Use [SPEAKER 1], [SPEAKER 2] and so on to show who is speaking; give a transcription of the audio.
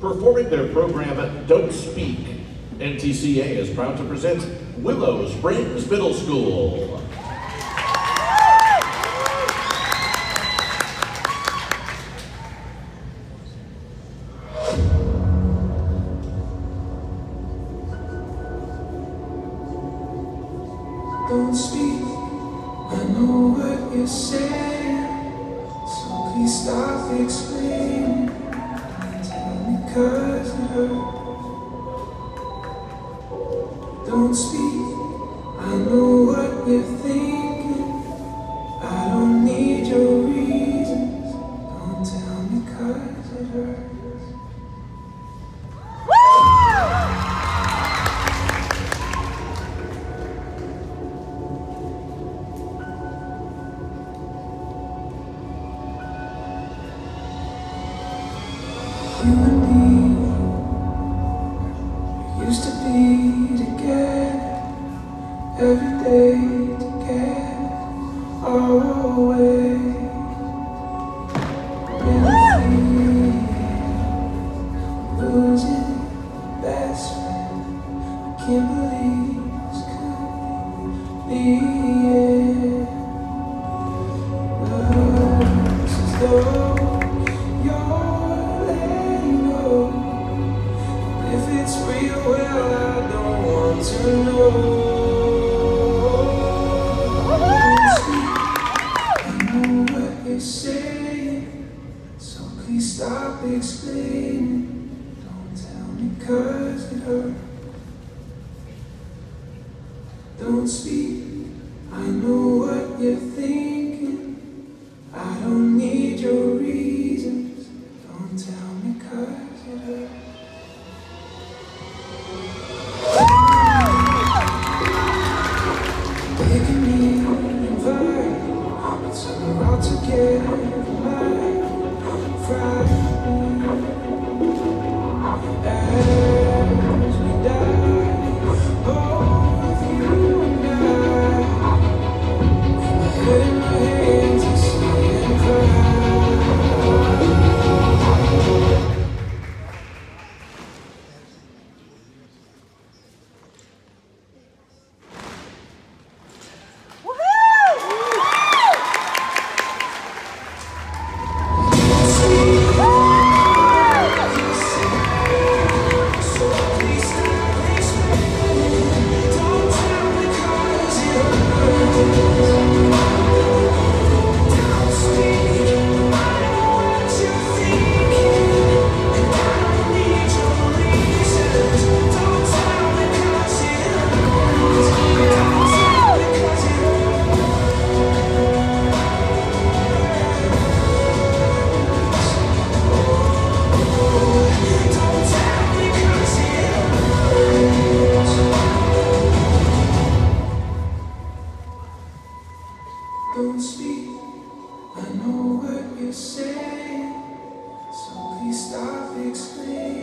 [SPEAKER 1] Performing their program Don't Speak, NTCA is proud to present Willow Springs Middle School.
[SPEAKER 2] Don't speak, I know what you're saying. So please stop explaining. Tell cause it hurt. Don't speak, I know what you're thinking. I don't need your reasons. Don't tell me cause it hurts. Used to be together every day together, always. Losing best friend. I can't believe this could be. Looks as though It's real, well, I don't want to know. Stop explaining. Don't tell me 'cause it hurts. Don't speak, I know what you're thinking. I don't need your reasons. Don't tell me 'cause it hurts. Together Don't speak, I know what you're saying. So please stop explaining.